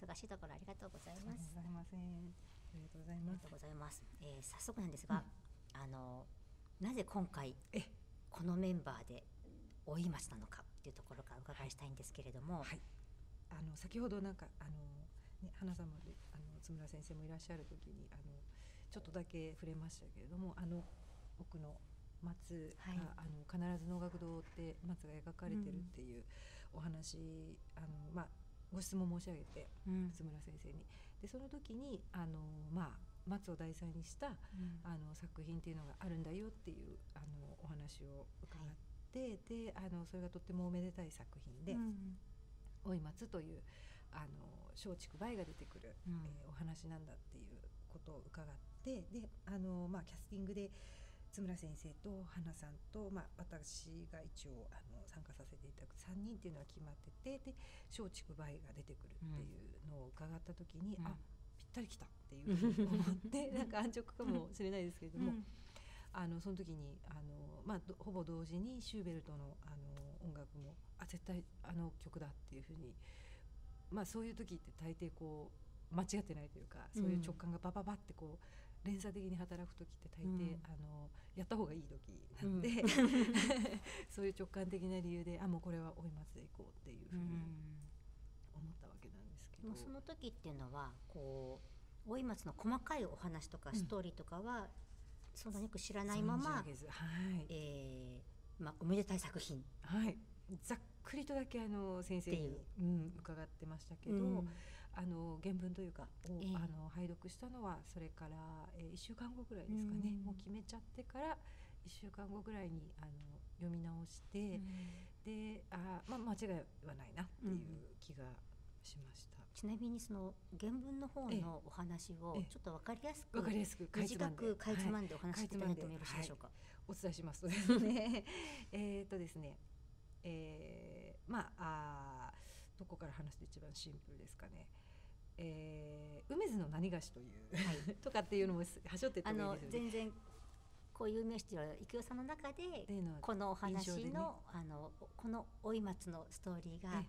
忙しいところありがとうございます。ありがとうございますありがとう。ございます。えー早速なんですが、あのなぜ今回え、このメンバーで追い松なのかっていうところからお伺いしたいんですけれども、はい。あの先ほどなんかあのね花様であの津村先生もいらっしゃる時にあのちょっとだけ触れましたけれども、あの奥の松が、はいあの必ず能楽堂って松が描かれてるっていうお話、あのまあご質問申し上げてうん。津村先生に。でその時にあのまあ松を題材にしたうん。あの作品っていうのがあるんだよっていうあのお話を伺って、であのそれがとってもおめでたい作品でうん「老い松」というあの松竹梅が出てくる、うん。えーお話なんだっていうことを伺ってであの、まあ、キャスティングで津村先生と花さんと、まあ、私が一応あの参加させていただく3人っていうのは決まっててで松竹梅が出てくるっていうのを伺った時に、うん。あぴったりきたっていうふうに思って なんか安直かもしれないですけれども。うん。あのその時にあの、まあ、どほぼ同時にシューベルトのあの音楽もあ絶対あの曲だっていうふうに、まあ、そういう時って大抵こう間違ってないというかそういう直感がバババってこう連鎖的に働く時って大抵、うん。あのやった方がいい時なんで、そういう直感的な理由であもうこれは追い松でいこうっていうふうに思ったわけなんですけど。もうその時っていうのはこう大井松の細かいお話とかストーリーとかは、そんなによく知らないままはい。えーまあ、おめでたい作品。はい、ざっくりとだけあの先生にうん、伺ってましたけど、うんあの原文というかを、ええ。あの拝読したのはそれから、えー、1週間後ぐらいですかね、うん。もう決めちゃってから1週間後ぐらいにあの読み直して、であ、まあ、間違いはないなっていう気がしました。ちなみにその原文の方のお話をええ。ちょっとわかりやすくわかりやすく短くかいつまんでお話しいただいてもはいよろしい。でしょうか。お伝えします。えーっとですね。えーまああーどこから話して一番シンプルですかね。えー梅津の何菓子という、とかっていうのもはしょってったあの方がいいですよね。全然こういう名詞は郁代さんの中でこのお話の,、あのこの老松のストーリーがえ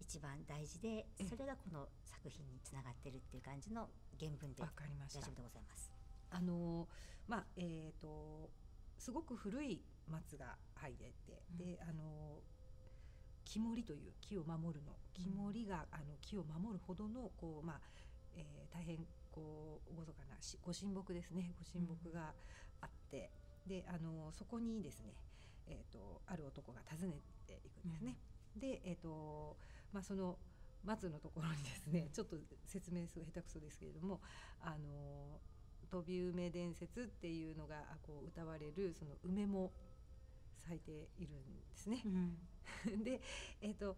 一番大事でえそれがこの作品につながってるっていう感じの原文でわかりました。大丈夫でございます。あのまあえー、とすごく古い松が入れて、うん。であの木彫りという木を守るの木彫りが、あの木を守るほどのこう、まあえー大変こう厳かなしご神木ですね。ご神木があって、であのそこにですね、えー、とある男が訪ねていくんですね。で、えーとまあ、その松のところにですね ちょっと説明する下手くそですけれどもあの飛び梅伝説っていうのがあこう歌われるその梅も咲いているんですね。で、えーと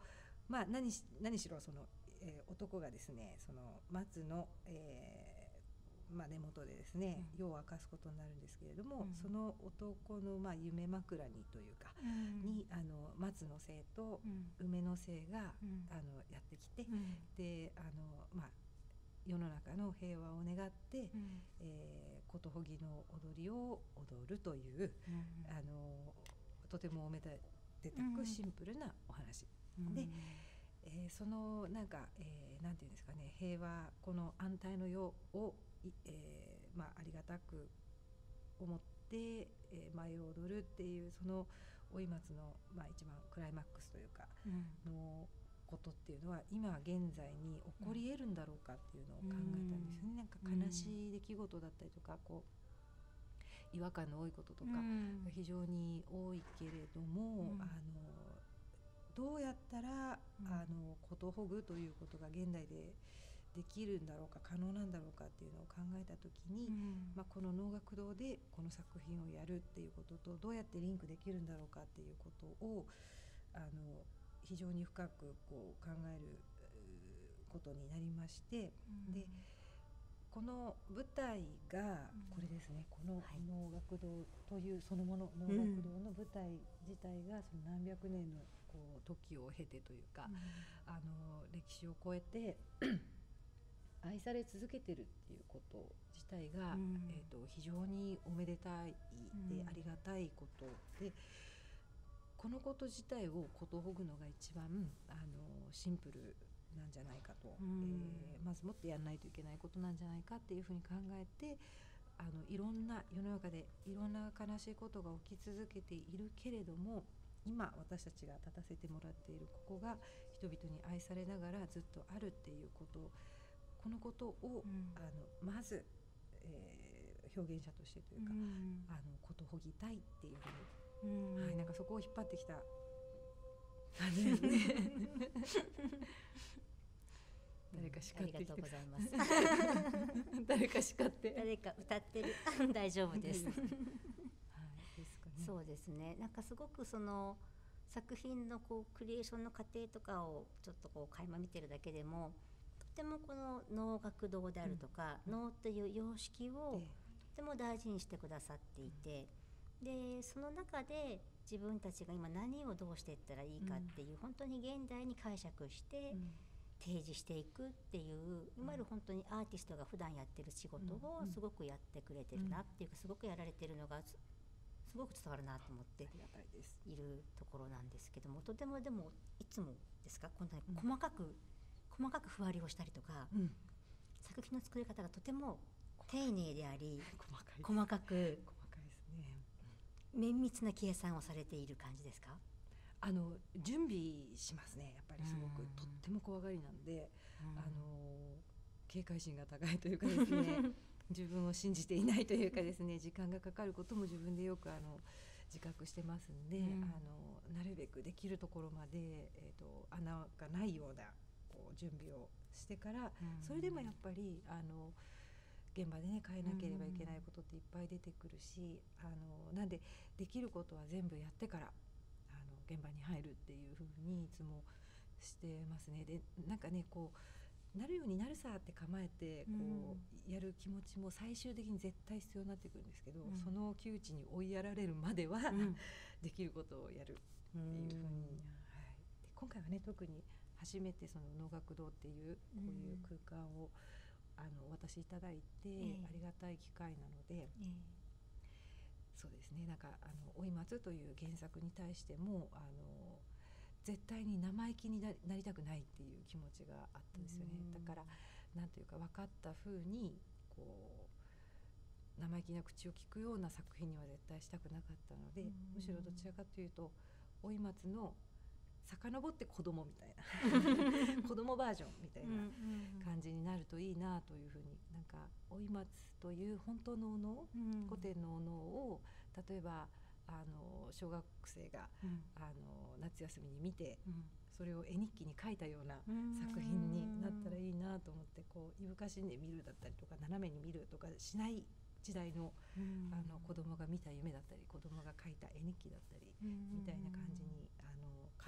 まあ、何し何しろその、えー男がですねその松の、えーまあ、根元でですね、うん。夜を明かすことになるんですけれども、うん。その男の、まあ、夢枕にというか、にあの松の精とうん。梅の精が、うん。あのやってきて、うん。であの、まあ、世の中の平和を願って、うん。えー、ことほぎの踊りを踊るという、うん。あのとてもおめでたうんくシンプルなお話、うん。でえーそのなんか、えーなんていうんですかね平和この安泰の世を、いえーまあ、ありがたく思って、えー舞を踊るっていうその老松の、まあ、一番クライマックスというかうん。のことっていうのは今現在に起こり得るんだろうかっていうのを考えたんですよね、うん。なんか悲しい出来事だったりとかこう違和感の多いこととか非常に多いけれども、うん。あのどうやったら、うん。あのことほぐということが現代でできるんだろうか可能なんだろうかっていうのを考えた時に、うん。まあ、この能楽堂でこの作品をやるっていうこととどうやってリンクできるんだろうかっていうことをあの非常に深くこう考えることになりまして、うん。でこの舞台がうん。これですね、このはい。能楽堂というそのもの能楽堂の舞台自体がその何百年のこう時を経てというか、あの歴史を超えて 愛され続けてるっていうこと自体が、うん。えー、と非常におめでたいで、うん。ありがたいことでこのこと自体をことほぐのが一番あのシンプルなんじゃないかと、うん。えーまずもってやらないといけないことなんじゃないかっていうふうに考えてあのいろんな世の中でいろんな悲しいことが起き続けているけれども今私たちが立たせてもらっているここが人々に愛されながらずっとあるっていうことこのことを、うん。あのまず、えー表現者としてというか、あのことほぎたいっていうふうに。うん。はい、なんかそこを引っ張ってきた感じですね。誰か叱ってきてありがとうございます。誰か叱って。誰か歌ってる 大丈夫です。はい、ですかね。そうですね。なんかすごくその作品のこうクリエーションの過程とかをちょっとこう垣間見てるだけでも、とてもこの能楽堂であるとか、うん能という様式をえとても大事にしてくださっていて、でその中で自分たちが今何をどうしていったらいいかっていう、本当に現代に解釈してえうん提示していくっていういわゆる本当にアーティストが普段やってる仕事をうんすごくやってくれてるなっていうかすごくやられてるのがすすごく伝わるなと思っているところなんですけどもとてもでもいつもですか？こんなにうん細かく、細かくふわりをしたりとかうん、作品の作り方がとても丁寧であり細かい。細かく細かいですね。綿密な計算をされている感じですか、あの準備しますね。やっぱりすごく。うん。とっても怖がりなんで、うん。あの警戒心が高いというかですね。自分を信じていないというかですね。時間がかかることも自分でよくあの自覚してますんで、うん。あのなるべくできるところまで、えー、と穴がないようなこう準備をしてから、うん。それでもやっぱりあの現場でね変えなければいけないことっていっぱい出てくるし、あのなんでできることは全部やってから現場に入るっていうふうにいつもしてますね。でなんかねこうなるようになるさって構えてこう、やる気持ちも最終的に絶対必要になってくるんですけど、うん。その窮地に追いやられるまでは、うん。できることをやるっていうふうに、はい、で今回はね特に初めてその能楽堂っていうこういう空間を、あのお渡しいただいて、ええ。ありがたい機会なのでえそうですね。なんかあの「老い松」という原作に対してもあの絶対に生意気にななりたくないっていう気持ちがあったんですよね。うん。だからなんというか分かった風にこう生意気な口を聞くような作品には絶対したくなかったので、うん。むしろどちらかというと老い松の遡って子供みたいな。子供バージョンみたいな感じになるといいなというふうになんか老い松という本当のお能うん。古典のお能を例えばあの小学生がうん。あの夏休みに見てうん。それを絵日記に書いたようなうん。作品になったらいいなと思ってこういぶかしんで見るだったりとか斜めに見るとかしない時代のうん。あの子供が見た夢だったり子供が書いた絵日記だったりみたいな感じに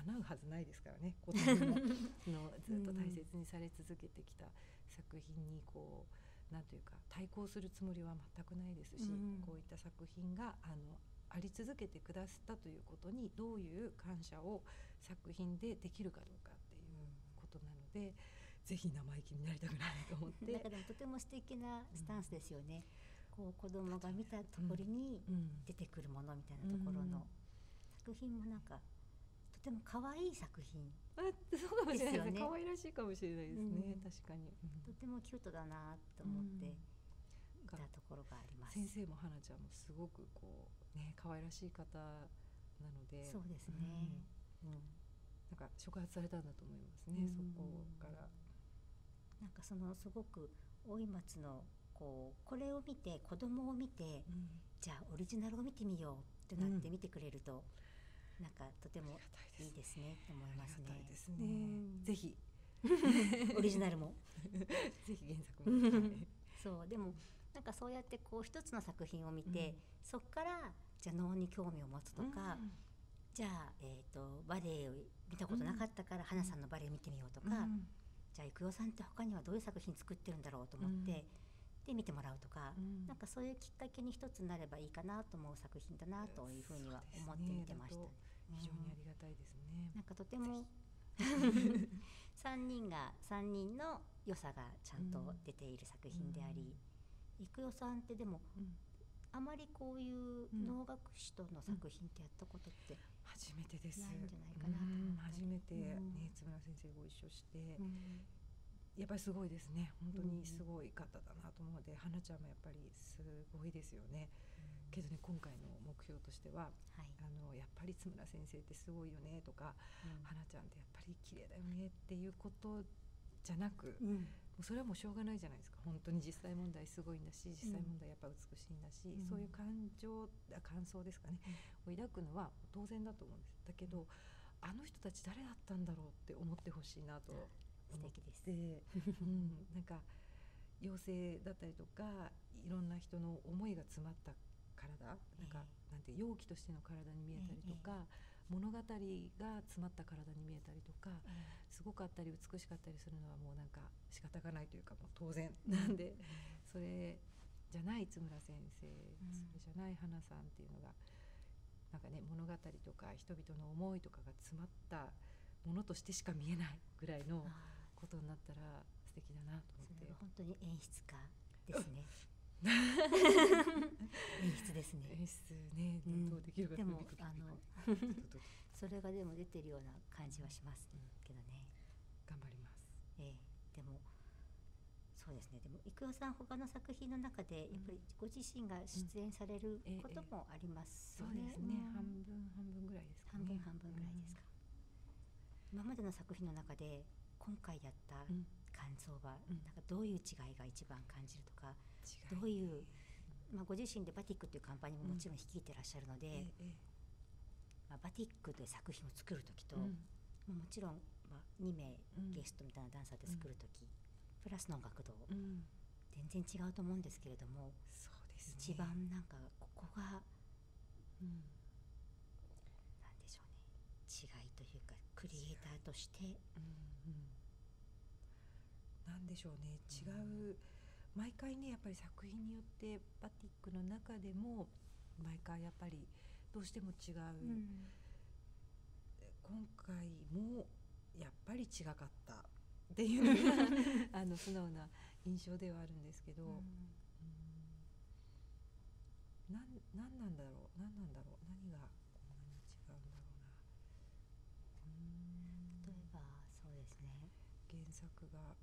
叶うはずないですからね子供も。のずっと大切にされ続けてきた作品にこうなんというか対抗するつもりは全くないですし、うん。こういった作品があのあり続けてくださったということにどういう感謝を作品でできるかどうかっていうことなので、ぜひ生意気になりたくないと思って。だからとても素敵なスタンスですよね。こう子供が見たところにうん。出てくるものみたいなところの作品もなんかとても可愛い作品、あそうかもしれないですね。可愛らしいかもしれないですね、うん確かに、とてもキュートだなと思ってうん。いたところがあります。先生も花ちゃんもすごくこうね可愛らしい方なので。そうですね。うん。うん。なんか触発されたんだと思いますね、うん。そこから、なんかそのすごく老い松のこうこれを見て子供を見てじゃあオリジナルを見てみようってなってうん。見てくれると、なんかとてもいいですねって思いますね。ありがたいですね、うんぜひ。オリジナルも。ぜひ原作も、はい。そうでもなんかそうやってこう一つの作品を見て、そこからじゃあ能に興味を持つとか、じゃあ、えー、とバレエを見たことなかったから、花さんのバレエを見てみようとか、うん。じゃあ育代さんって他にはどういう作品作ってるんだろうと思って、で見てもらうとか、うん。なんかそういうきっかけに一つになればいいかなと思う作品だなというふうには思って見てましたね。非常にありがたいですね、なんかとても3 人が3人の良さがちゃんと出ている作品であり、育代さんってでもうん。あまりこういううん能楽師との作品ってやったことって初めてです。ないんじゃないかなと思うん。初めて、うん。ね津村先生ご一緒して、うんやっぱりすごいですね。本当にすごい方だなと思うので、花ちゃんもやっぱりすごいですよね。けどね今回の目標としてははい。あのやっぱり津村先生ってすごいよねとか、花ちゃんってやっぱり綺麗だよねっていうことじゃなく、もうん。うそれはもうしょうがないじゃないですか。本当に実際問題すごいんだし実際問題やっぱ美しいんだし、うん。そういう感情あ感想ですかね、を抱くのは当然だと思うんです。だけどあの人たち誰だったんだろうって思ってほしいなと素敵です。で、うん、なんか妖精だったりとかいろんな人の思いが詰まった体。なんか、なんて容器としての体に見えたりとか、物語が詰まった体に見えたりとかすごかったり美しかったりするのはもうなんか仕方がないというかもう当然なんで、それじゃない津村先生、ん。それじゃない花さんっていうのがなんかね物語とか人々の思いとかが詰まったものとしてしか見えないぐらいのあことになったら素敵だなと思って。本当に演出家ですね。演出ですね。演出ね、うん。どうできるかでもびっくりあの それがでも出てるような感じはしますけどね、頑張ります。ええ。でもそうですね。でも郁代さん他の作品の中でやっぱりご自身が出演されるええ。こともありますそよね、うですね、うん。半分半分ぐらいですかね。半分半分ぐらいですか、今までの作品の中で今回やったうん、うん感想は、うん。なんかどういう違いが一番感じるとかどういう、まあ、ご自身でバティックというカンパニーももちろん率いてらっしゃるので、ええまあ、バティックで作品を作る時と、うん。まあもちろん、まあ、2名うん。ゲストみたいなダンサーで作る時、プラスの音楽堂、うん。全然違うと思うんですけれども、そうですね。一番なんかここがうん。なんでしょうね。違いというかクリエイターとしてうんうんなんでしょうね。違う、毎回ねやっぱり作品によってバティックの中でも毎回やっぱりどうしても違う、今回もやっぱり違かった。っていうのが あの素直な印象ではあるんですけど、うん。なんなんなんだろう。なんなんだろう。何がこんなに違うんだろうな。うん。例えばそうですね。原作が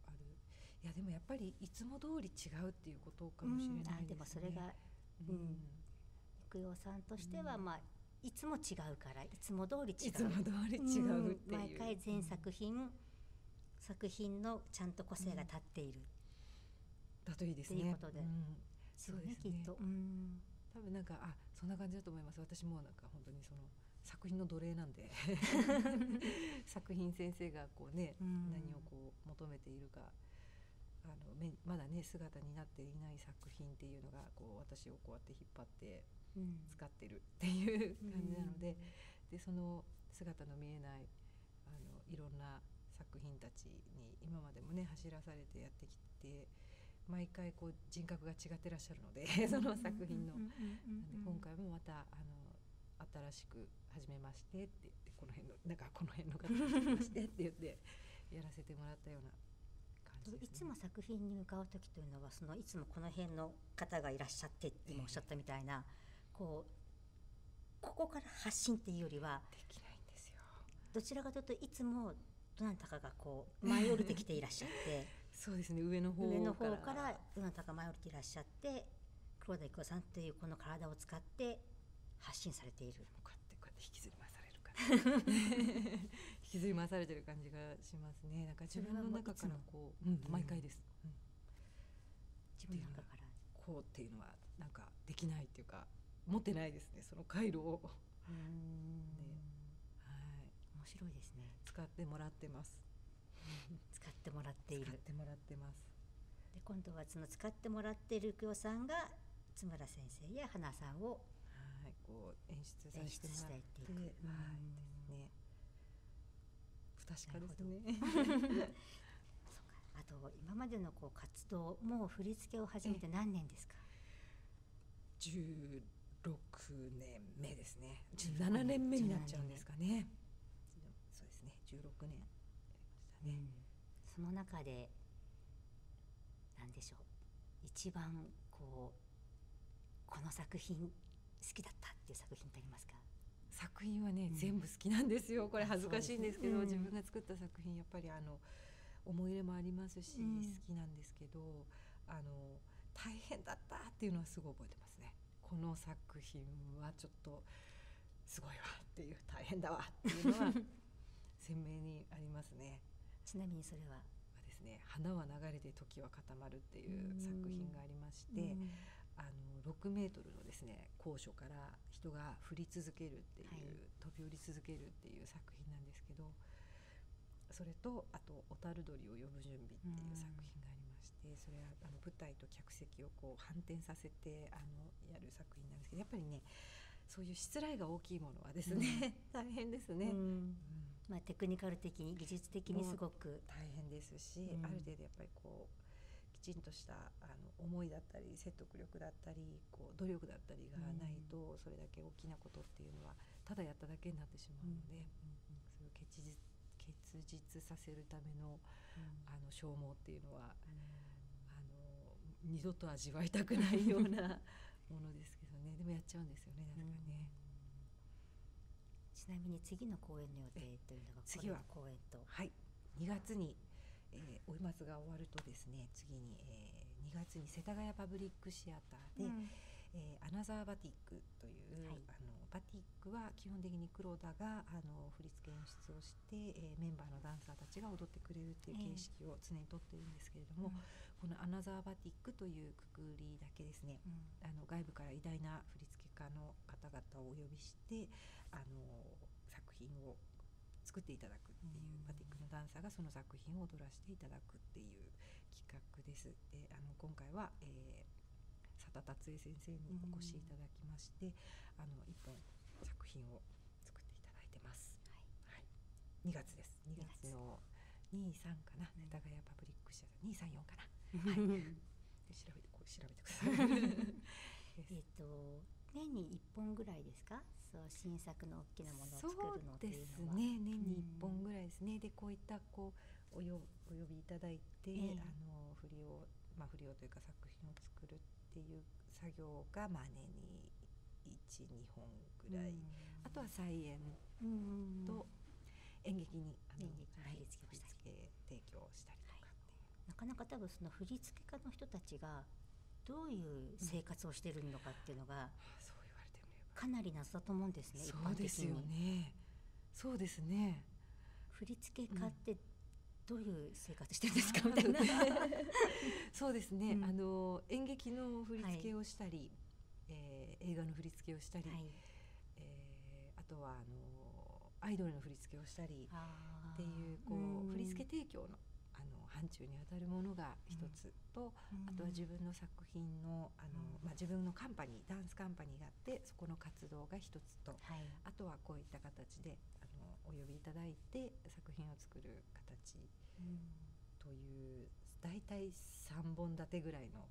いやでもやっぱりいつも通り違うっていうことかもしれないですね、うんあでもそれがうん。郁代さんとしては、うん。まあいつも違うからいつも通り違う。いつも通り違うっていう、ん。毎回全作品、作品のちゃんと個性が立っている、だといいですね。っていうことで。うん。そそううですねね。きっと、うん、多分なんかあそんな感じだと思います。私もなんか本当にその作品の奴隷なんで。作品先生がこうね、うん。何をこう求めているかあのめまだね姿になっていない作品っていうのがこう私をこうやって引っ張ってうん使ってるっていううん感じなので、でその姿の見えないあのいろんな作品たちに今までもね走らされてやってきて毎回こう人格が違ってらっしゃるのでその作品の。うんうんうんなんでうん今回もまたあの新しく「始めまして」って言ってこの辺のなんかこの辺の方に始めましてって言ってやらせてもらったようないつも作品に向かう時というのはそのいつもこの辺の方がいらっしゃって今おっしゃったみたいな、こうここから発信っていうよりはできないんですよ。どちらかというといつもどなたかがこう舞い降りてきていらっしゃって そうですね上の方上の方からどなたか舞い降りていらっしゃって黒田郁夫さんというこの体を使って発信されている。こうやってこうやって引きずり回される感じ 引きずり回されてる感じがしますね。なんか自分の中からこう、うん、毎回です、うん、自分の中からこうっていうのはなんかできないっていうか持ってないですね。その回路を、うーん。はい、面白いですね。使ってもらってます。使ってもらっている。使ってもらってます。で今度はその使ってもらっている郁夫さんが津村先生や花さんをはい、こう演出さ演せて出もらって、していくはい、確かですね。あと今までのこう活動もう振り付けを始めて何年ですか？十六年目ですね。十七年目になっちゃうんですかね。そうですね。十六年やりましたね。その中で何でしょう一番こうこの作品好きだったっていう作品ってありますか？作品はね、うん。全部好きなんですよ。これ恥ずかしいんですけど、ね自分が作った作品やっぱりあの思い入れもありますし、うん。好きなんですけどあの大変だったっていうのはすごい覚えてますね。この作品はちょっとすごいわっていう大変だわっていうのは 鮮明にありますね。ちなみにそれは？はですね「花は流れて時は固まる」っていう作品がありまして、うんあの6メートルのですね高所から人が降り続けるっていう、はい。飛び降り続けるっていう作品なんですけどそれとあと「小樽鳥を呼ぶ準備」っていう作品がありましてそれはあの舞台と客席をこう反転させてあのやる作品なんですけどやっぱりねそういうしつらいが大きいものはですね、大変ですね。うん。うん。まあ、テクニカル的に技術的にすごく大変ですし、うん。ある程度やっぱりこうきちんとしたあの思いだったり説得力だったりこう努力だったりがないと、それだけ大きなことっていうのはただやっただけになってしまうので、それを結実結実させるためのあの消耗っていうのはあの二度と味わいたくないような ものですけどね。でもやっちゃうんですよねなぜかね。ちなみに次の公演の予定というのが次は。これの公演と。はい、2月に、えー、お松が終わるとですね次に、えー、2月に世田谷パブリックシアターで、うん。えーアナザーバティックという、はい。あのバティックは基本的に黒田があの振り付け演出をして、えーメンバーのダンサーたちが踊ってくれるっていうええ。形式を常にとっているんですけれども、うん。このアナザーバティックというくくりだけですねうん。あの外部から偉大な振付家の方々をお呼びしてあの作品を作っていただくっていう、うんバティックのダンサーがその作品を踊らせていただくっていう企画です。であの今回は、えー、佐田達恵先生にお越しいただきまして、あの一本作品を作っていただいてます。はい、2月です。2月の2、3かな、世田谷パブリックシアター、2、3、4かな。はい で調べてこう調べてください。えっと年に一本ぐらいですか？そう新作の大きなものを作るのっていうですのはね。年にうん。1本ぐらいですね、でこういったこうおよお呼びいただいて、ええ。あの振りをまあ振りをというか作品を作るっていう作業がまあ年に12本ぐらい、あとは再演うんと演劇に演劇にはい。振り付けをしたり提供したりとかっていう。なかなか多分その振り付け家の人たちがどういう生活をしてるのかっていうのがかなり謎だと思うんですね、一そ般的うですよに。ねそうですね。振り付け家ってどういう生活してるんですかみたいな。そうですね、うん。あの演劇の振り付けをしたり、えー映画の振り付けをしたり、はい、えーあとはあのアイドルの振り付けをしたりっていうこう、振り付け提供の範疇にあたるものが一つと、うん。あとは自分の作品のあの、うん。まあ、自分のカンパニーダンスカンパニーがあってそこの活動が一つと。はい。あとはこういった形であのお呼びいただいて作品を作る形という大体3本立てぐらいの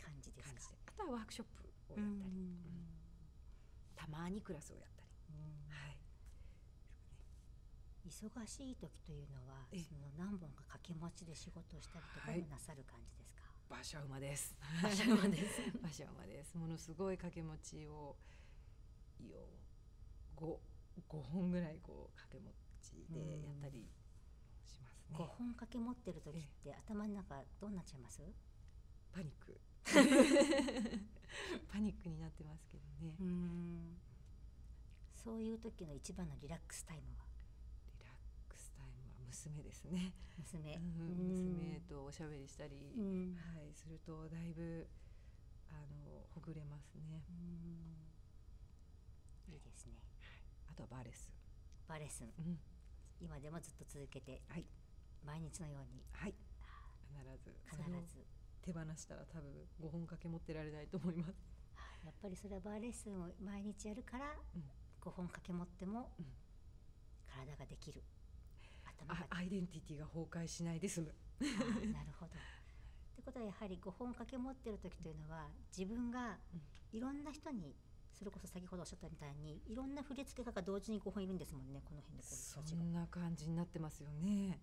感じです。あとはワークショップをやったり、たまにクラスをやったり、忙しい時というのはええその何本か掛け持ちで仕事をしたりとかはいもなさる感じですか？馬車馬です。馬車馬です。馬車馬です。ものすごい掛け持ちをよ五五本ぐらいこう掛け持ちでやったりしますね。5本掛け持ってる時って頭の中どうなっちゃいます？パニック。パニックになってますけどね。うんそういう時の一番のリラックスタイムはリラックスタイムは娘ですね。娘。うん娘とおしゃべりしたり、うん。はいするとだいぶあのほぐれますね。いいですね。あとはバーレッス。バレッス今でもずっと続けてはい。毎日のように。はい。必ず。必ず。手放したら多分5本掛け持ってられないと思います。やっぱりそれはバーレッスンを毎日やるからうん。5本掛け持ってもうん。体ができるアイデンティティが崩壊しないで済む。なるほど。ってことはやはり5本掛け持ってる時というのは自分がいろんな人にそれこそ先ほどおっしゃったみたいにいろんな振り付け家が同時に5本いるんですもんねこの辺でこうそ。んな感じになってますよね。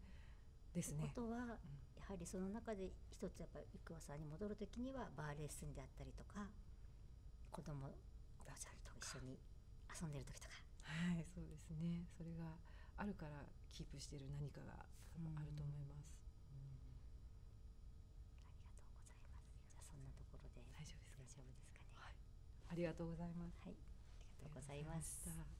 ですね。ことは、やはりその中で一つやっぱり生桑さんに戻る時にはバーレッスンであったりとか子供おばちゃんと一緒に遊んでる時とかはいそうですねそれがあるからキープしている何かが多分あると思います、ありがとうございます。じゃあそんなところで大丈夫ですか大丈夫ですかね。ありがとうございます。はい、ありがとうございます。ありがとうございました